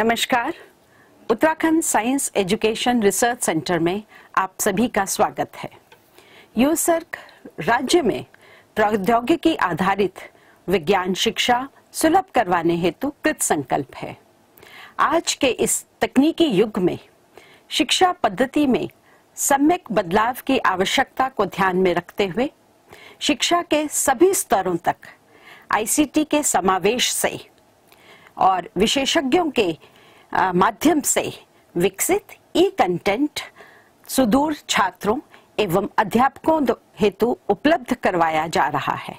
नमस्कार। Uttarakhand science education research centre में आप सभी का स्वागत है। यूसर्क राज्य में प्रौद्योगिकी आधारित विज्ञान शिक्षा सुलभ करवाने हेतु कृत संकल्प है। आज के इस तकनीकी युग में, शिक्षा पद्धति में सम्यक बदलाव की आवश्यकता को ध्यान में रखते हुए, शिक्षा के सभी स्तरों तक आईसीटी के समावेश से और विशेषज्ञों के माध्यम से विकसित ई कंटेंट सुदूर छात्रों एवं अध्यापकों हेतु उपलब्ध करवाया जा रहा है।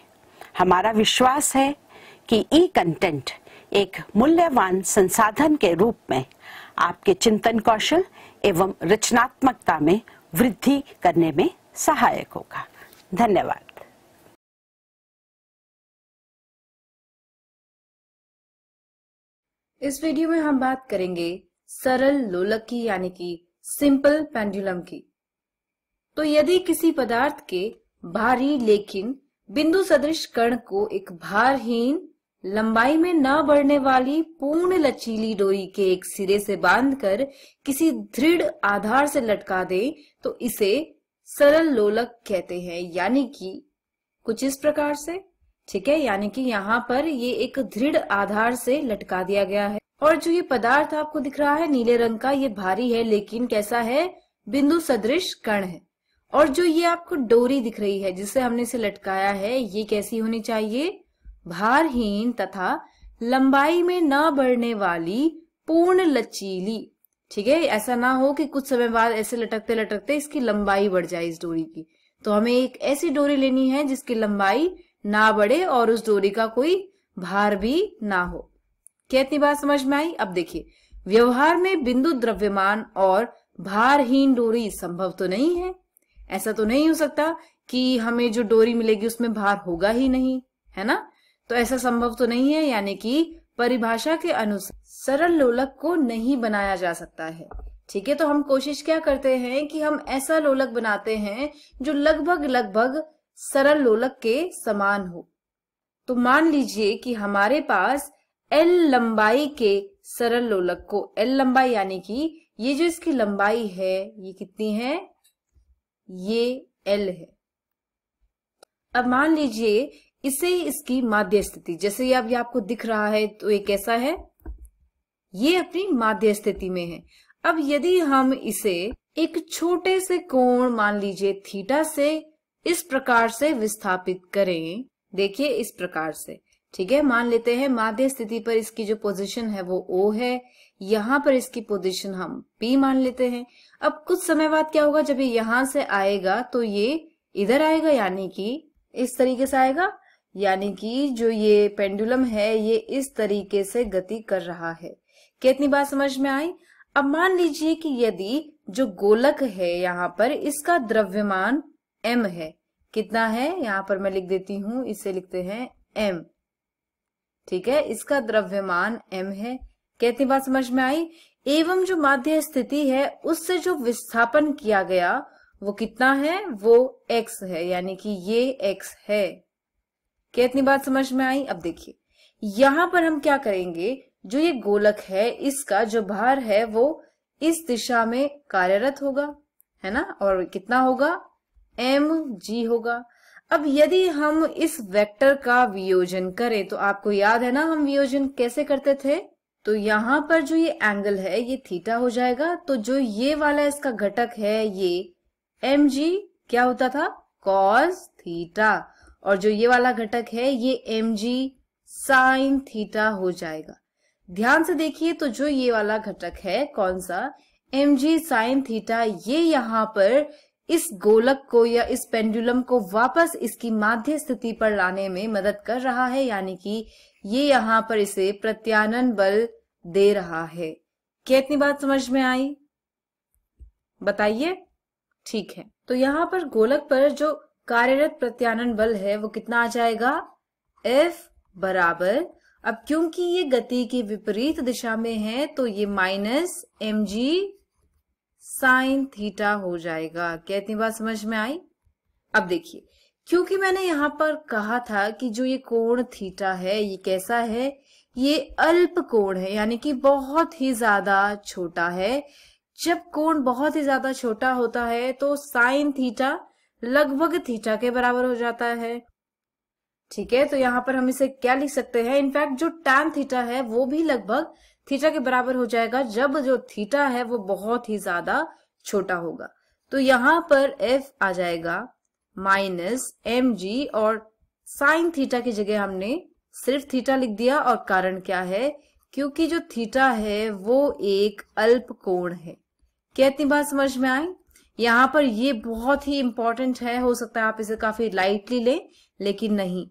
हमारा विश्वास है कि ई कंटेंट एक मूल्यवान संसाधन के रूप में आपके चिंतन कौशल एवं रचनात्मकता में वृद्धि करने में सहायक होगा। धन्यवाद। इस वीडियो में हम बात करेंगे सरल लोलक की, यानी कि सिंपल पेंडुलम की। तो यदि किसी पदार्थ के भारी लेकिन बिंदु सदृश कण को एक भारहीन लंबाई में न बढ़ने वाली पूर्ण लचीली डोरी के एक सिरे से बांधकर किसी दृढ़ आधार से लटका दे तो इसे सरल लोलक कहते हैं, यानी कि कुछ इस प्रकार से। ठीक है? यानी कि यहाँ पर ये एक दृढ़ आधार से लटका दिया गया है। और जो ये पदार्थ आपको दिख रहा है, नीले रंग का, ये भारी है, लेकिन कैसा है? बिंदु सदृश कण है। और जो ये आपको डोरी दिख रही है जिसे हमने इसे लटकाया है, ये कैसी होनी चाहिए? भारहीन तथा लंबाई में न बढ़ने वाली पूर्ण लचीली। ठीक है? ऐसा ना हो कि कुछ समय बाद ऐसे लटकते लटकते इसकी लंबाई बढ़ जाए इस डोरी की। तो हमें एक ऐसी डोरी लेनी है जिसकी लंबाई ना बढ़े और उस डोरी का कोई भार भी ना हो। क्या इतनी बात समझ में आई? अब देखिए, व्यवहार में बिंदु द्रव्यमान और भारहीन डोरी संभव तो नहीं है। ऐसा तो नहीं हो सकता कि हमें जो डोरी मिलेगी उसमें भार होगा ही नहीं, है ना? तो ऐसा संभव तो नहीं है, यानी कि परिभाषा के अनुसार सरल लोलक को नहीं बनाया जा सकता है। ठीक है तो हम कोशिश क्या करते हैं कि हम ऐसा लोलक बनाते हैं जो लगभग लगभग सरल लोलक के समान हो। तो मान लीजिए कि हमारे पास एल लंबाई के सरल लोलक को एल लंबाई यानी कि ये जो इसकी लंबाई है, ये कितनी है? ये एल है। अब मान लीजिए इसे ही इसकी माध्य स्थिति, जैसे ये अब आपको दिख रहा है तो ये कैसा है? ये अपनी माध्य स्थिति में है। अब यदि हम इसे एक छोटे से कोण मान लीजिए थीटा से इस प्रकार से विस्थापित करें। देखिए इस प्रकार से। ठीक है, मान लेते हैं, माध्य स्थिति पर इसकी जो पोजीशन है वो ओ है। यहाँ पर इसकी पोजीशन हम पी मान लेते हैं। अब कुछ समय बाद क्या होगा? जब ये यहाँ से आएगा तो ये इधर आएगा, यानी कि इस तरीके से आएगा, यानी कि जो ये पेंडुलम है, ये इस तरीके से गति कर रहा है। कितनी बात समझ में आई? अब मान लीजिए कि यदि जो गोलक है यहाँ पर, इसका द्रव्यमान m है। कितना है? यहाँ पर मैं लिख देती हूँ, इसे लिखते हैं एम ठीक है? इसका द्रव्यमान एम है। कितनी बात समझ में आई? एवं जो माध्य स्थिति है, उससे जो विस्थापन किया गया, वो कितना है? वो x है, यानी कि ये x है। कितनी बात समझ में आई? अब देखिए। यहाँ पर हम क्या करेंगे? जो ये गोलक है, इसका जो भार है, वो इस दिशा में कार्यरत होगा, है ना? और कितना होगा? एम जी होगा। अब यदि हम इस वेक्टर का वियोजन करें तो आपको याद है ना हम वियोजन कैसे करते थे? तो यहाँ पर जो ये एंगल है, ये थीटा हो जाएगा। तो जो ये वाला इसका घटक है, ये एम जी क्या होता था? कॉस थीटा और जो ये वाला घटक है, ये एम जी साइन थीटा हो जाएगा। ध्यान से देखिए तो जो ये वाला घटक है, कौन सा? एम जी साइन थीटा ये यहाँ पर इस गोलक को या इस पेंडुलम को वापस इसकी माध्य स्थिति पर लाने में मदद कर रहा है, यानी कि ये यहाँ पर इसे प्रत्यानन बल दे रहा है। क्या इतनी बात समझ में आई? बताइए। ठीक है। तो यहाँ पर गोलक पर जो कार्यरत प्रत्यानन बल है, वो कितना आ जाएगा? F बराबर। अब क्योंकि ये गति की विपरीत दिशा में है तो ये minus M G sine theta हो जाएगा। क्या इतनी बात समझ में आई? अब देखिए, क्योंकि मैंने यहाँ पर कहा था कि जो ये कोण थीटा है, ये कैसा है? ये अल्प कोण है, यानी कि बहुत ही ज़्यादा छोटा है। जब कोण बहुत ही ज़्यादा छोटा होता है तो साइन थीटा लगभग थीटा के बराबर हो जाता है। ठीक है तो यहाँ पर हम इसे क्या लिख सकते हैं? इनफैक्ट जो टैन थीटा है, वो भी लगभग थीटा के बराबर हो जाएगा जब जो थीटा है वो बहुत ही ज़्यादा छोटा होगा। तो यहाँ पर एफ़ आ जाएगा माइनस एम जी और साइन थीटा की जगह हमने सिर्फ़ थीटा लिख दिया और कारण क्या है? क्योंकि जो थीटा है वो एक अल्प कोण है। क्या इतनी बात समझ में आई? यहाँ पर ये बहुत ही इंपॉर्टेंट है, हो सकता है आप इसे काफ़ी लाइटली लें, लेकिन नहीं।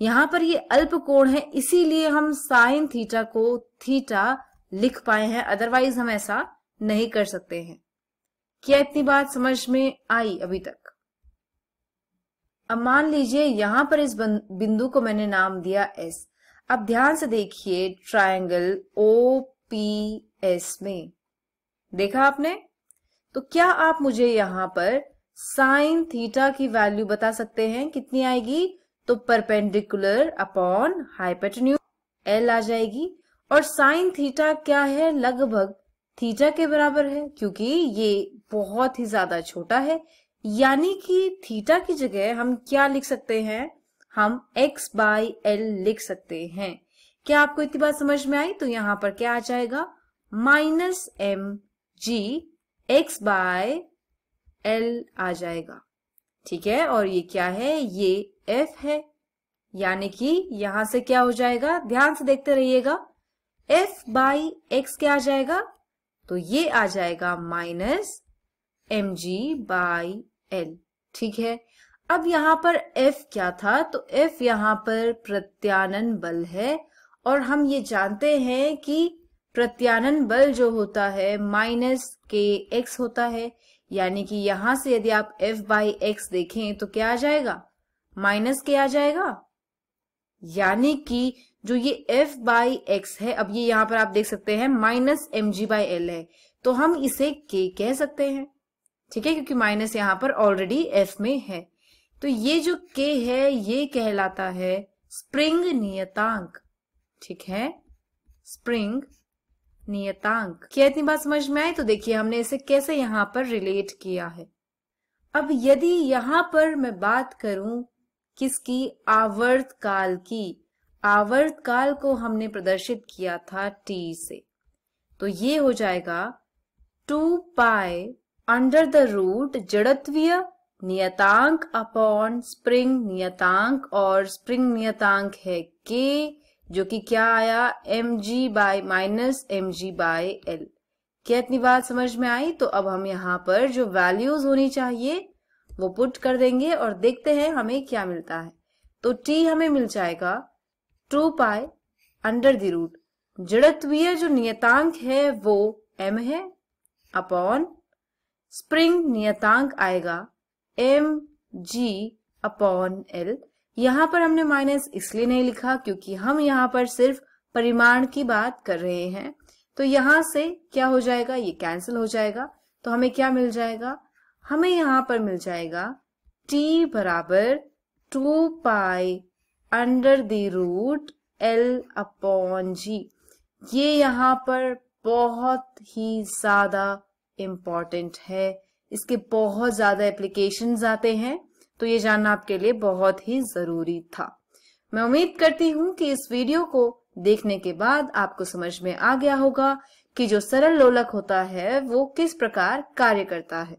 यहाँ पर ये अल्प कोण है, इसीलिए हम साइन थीटा को थीटा लिख पाए हैं अदरवाइज़ हम ऐसा नहीं कर सकते हैं। क्या इतनी बात समझ में आई अभी तक? अब मान लीजिए यहाँ पर इस बिंदु को मैंने नाम दिया एस अब ध्यान से देखिए ट्रायंगल ओ पी एस में। देखा आपने? तो क्या आप मुझे यहाँ पर साइन थीटा की वैल्यू बता सकते हैं? कितनी आएगी? तो परपेंडिकुलर अपॉन हाइपोटेन्यूज एल आ जाएगी। और साइन थीटा क्या है? लगभग थीटा के बराबर है, क्योंकि ये बहुत ही ज़्यादा छोटा है। यानी कि थीटा की जगह हम क्या लिख सकते हैं? हम x बाई एल लिख सकते हैं। क्या आपको इतनी बात समझ में आई? तो यहाँ पर क्या आ जाएगा? Minus M G X by L आ जाएगा। ठीक है? और ये क्या है? ये f है। यानी कि यहाँ से क्या हो जाएगा? ध्यान से देखते रहिएगा। F बाई एक्स क्या आ जाएगा? तो ये आ जाएगा minus M G by L ठीक है? अब यहाँ पर F क्या था? तो F यहाँ पर प्रत्यानन बल है। और हम ये जानते हैं कि प्रत्यानन बल जो होता है माइनस के एक्स होता है। यानी कि यहाँ से यदि आप F बाई एक्स देखें तो क्या आ जाएगा? माइनस के आ जाएगा? यानी कि जो ये F बाई एक्स है, अब ये यहाँ पर आप देख सकते हैं minus M G by L है। तो हम इसे K कह सकते हैं। ठीक है? क्योंकि माइनस यहाँ पर ऑलरेडी एफ़ में है। तो ये जो के है, ये कहलाता है स्प्रिंग नियतांक। ठीक है? स्प्रिंग नियतांक क्या इतनी बात समझ में आई तो देखिए हमने इसे कैसे यहाँ पर रिलेट किया है। अब यदि यहाँ पर मैं बात करूँ किसकी? आवर्त काल की। आवर्त काल को हमने प्रदर्शित किया था टी से। तो ये हो जाएगा two pi under the root जड़त्वीय नियतांक अपॉन स्प्रिंग नियतांक और स्प्रिंग नियतांक है के जो कि क्या आया? M G by minus M G by L क्या इतनी बात समझ में आई? तो अब हम यहाँ पर जो वैल्यूज़ होनी चाहिए, वो पुट कर देंगे और देखते हैं हमें क्या मिलता है। तो टी हमें मिल जाएगा two pi under the root जड़त्वीय जो नियतांक है, वो एम है अपॉन स्प्रिंग नियतांक आएगा एम जी अपॉन एल यहाँ पर हमने माइनस इसलिए नहीं लिखा क्योंकि हम यहाँ पर सिर्फ़ परिमाण की बात कर रहे हैं। तो यहाँ से क्या हो जाएगा? ये कैंसिल हो जाएगा। तो हमें क्या मिल जाएगा? हमें यहाँ पर मिल जाएगा t बराबर two pi under the root L upon G ये यहाँ पर बहुत ही ज़्यादा इंपॉर्टेंट है। इसके बहुत ज़्यादा एप्लीकेशन आते हैं। तो ये जानना आपके लिए बहुत ही ज़रूरी था। मैं उम्मीद करती हूँ कि इस वीडियो को देखने के बाद आपको समझ में आ गया होगा कि जो सरल लोलक होता है, वो किस प्रकार कार्य करता है।